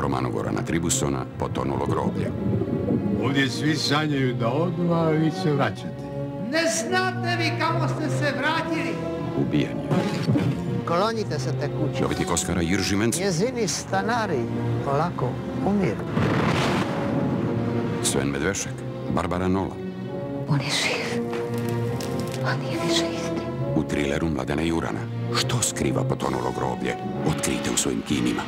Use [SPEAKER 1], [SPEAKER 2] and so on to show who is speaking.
[SPEAKER 1] po romanu Gorana Tribusona, potonulo groblje.
[SPEAKER 2] Ovdje svi sanjaju da odu, a vi se vraćate.
[SPEAKER 3] Ne znate vi kamo ste se vratili.
[SPEAKER 1] Ubijanje.
[SPEAKER 4] Kolonite se te kuće.
[SPEAKER 1] Dobiti Oskara Jiržimenc.
[SPEAKER 4] Njezini stanari polako umiru.
[SPEAKER 1] Sven Medvešek, Barbara Nola.
[SPEAKER 5] On je živ. On nije više isti.
[SPEAKER 1] U trileru Mladena Jurana. Što skriva potonulo groblje? Otkrijte u svojim kinima.